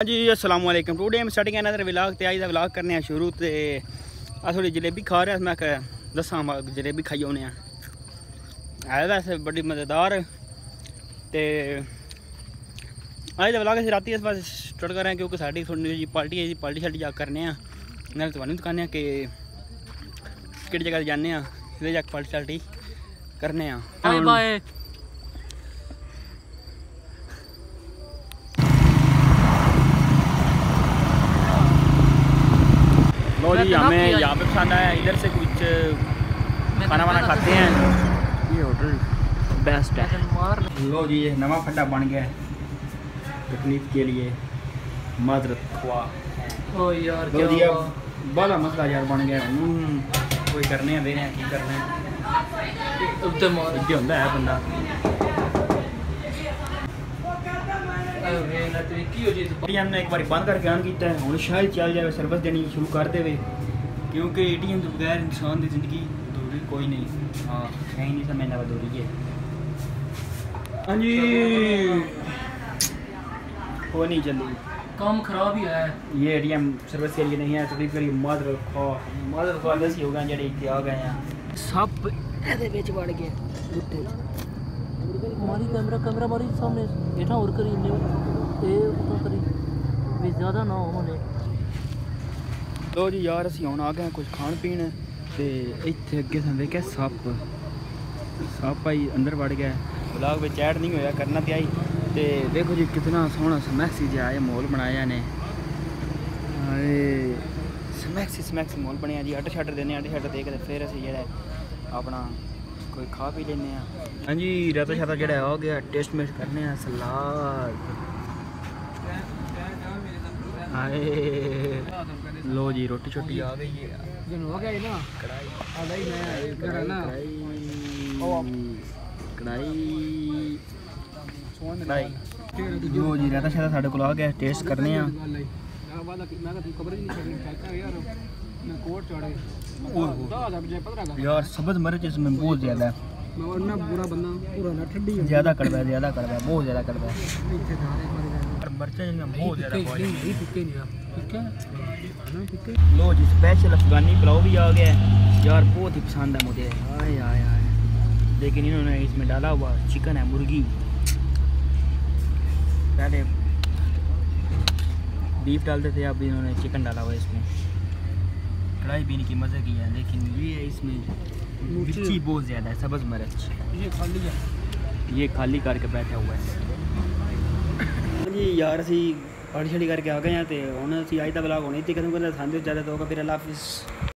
जी अस्सलाम वालेकुम टुडे हम स्टार्टिंग अनदर व्लॉग ते अज दा व्लॉग करने आ शुरू ते अस थोड़ी जलेबी खा रहे मैं दसां जलेबी खाई औने आ है वैसे बड़ी मज़ेदार ते अज दा व्लॉग अस राती इस पास स्टार्ट कर रहे हैं क्योंकि साड़ी थोड़ी जी पार्टी है पार्टी शार्टी जा करने आ नाल तुहानू दिखाने कि केह्ड़ी जगह जाने आ एह्दे जाके पार्टी शार्टी करने आ ना हमें यहाँ पे पसंद आया इधर से कुछ खाना वाना खाते हैं। ये होटल बेस्ट है। लो। जी ये नवा फड्डा बन गया है। तकलीफ़ के लिए माजरत खुआ ओ यार लो जी अब बड़ा मसला यार बन गया कोई करने हैं देने हैं की करने हैं? अब तो मार है बंदा। अरे ना तेरी की हो जी एटीएम ने एक बार बंद करके ऑन किया है ਹੁਣ शायद चल जाए सर्विस देनी शुरू कर देवे क्योंकि एटीएम के बगैर इंसान की जिंदगी अधूरी कोई नहीं हाँ है ही नहीं समझना अधूरी है हाँ जी वो नहीं चली काम खराब ही है ये एटीएम सर्विस के लिए नहीं है तकलीफ के लिए मादर खा मादर खा दस ही हो गए जेडे इतने आ गए हैं सब ਇਹਦੇ ਵਿੱਚ ਵੜ ਗਏ ਗੁੱਟੇ મારી કેમેરા કેમેરા મારી સામે હેઠા ઓર કરી ને એ ਉਤਾਂ કરી ਵੀ ਜ਼ਿਆਦਾ ਨਾ ਹੋਣੇ ਲੋ ਜੀ ਯਾਰ ਅਸੀਂ ਹੁਣ ਆ ਗਏ ਕੁਝ ਖਾਣ ਪੀਣ ਤੇ ਇੱਥੇ ਅੱਗੇ ਸਾਨੂੰ ਵੇਖਿਆ ਸੱਪ ਸੱਪ ਆਈ ਅੰਦਰ ਵੜ ਗਿਆ ਵਲੌਗ ਵਿੱਚ ਐਡ ਨਹੀਂ ਹੋਇਆ ਕਰਨਾ ਤੇ ਆਈ ਤੇ ਦੇਖੋ ਜੀ ਕਿਤਨਾ ਸੋਹਣਾ ਸਮੈਕਸੀ ਜਿਹਾ ਇਹ ਮੋਲ ਬਣਾਇਆ ਨੇ ਅਰੇ ਸਮੈਕਸੀ ਸਮੈਕਸੀ ਮੋਲ ਬਣਿਆ ਜੀ ਅੱਡ ਸ਼ਟਰ ਦੇਨੇ ਅੱਡ ਸ਼ਟਰ ਦੇ ਕੇ ਫਿਰ ਅਸੀਂ ਜਿਹੜਾ ਆਪਣਾ कोई खा पी लेने हाँ। जी रेता शाता जड़ा हो? गया टेस्ट मेस्ट करने सलाद। लो जी रोटी छोटी। आ गई है कढ़ाई। लो जी रेता शाता साढ़े को आ गया टेस्ट करने हैं। लगा यार सब्ज मिर्च इसमें बहुत ज़्यादा है। वरना बुरा बंदा पूरा ना ठंडी ज़्यादा कड़वा है ज़्यादा कड़वा है बहुत ज़्यादा कड़वा है। और मिर्चें बहुत ज़्यादा फिक्के लो जी स्पेशल अफगानी पुलाव भी आ गया है। यार बहुत ही पसंद है मुझे। आए आए आए। लेकिन इन्होंने इसमें डाला हुआ चिकन है मुर्गी। पहले बीफ डालते थे अब इन्होंने चिकन डाला हुआ है इसमें। कढ़ाई पीने की मज़े की है लेकिन ये इसमें मिर्ची। बहुत ज़्यादा है सबज मरच। ये खाली है। ये खाली करके बैठा हुआ है। हाँ जी यार असी पढ़ी छड़ी करके आ गए हैं तो हम अभी अज का ब्लॉग होने खत्म करना सामने ज़्यादा तो होगा फिर अल्लाह हाफिज़।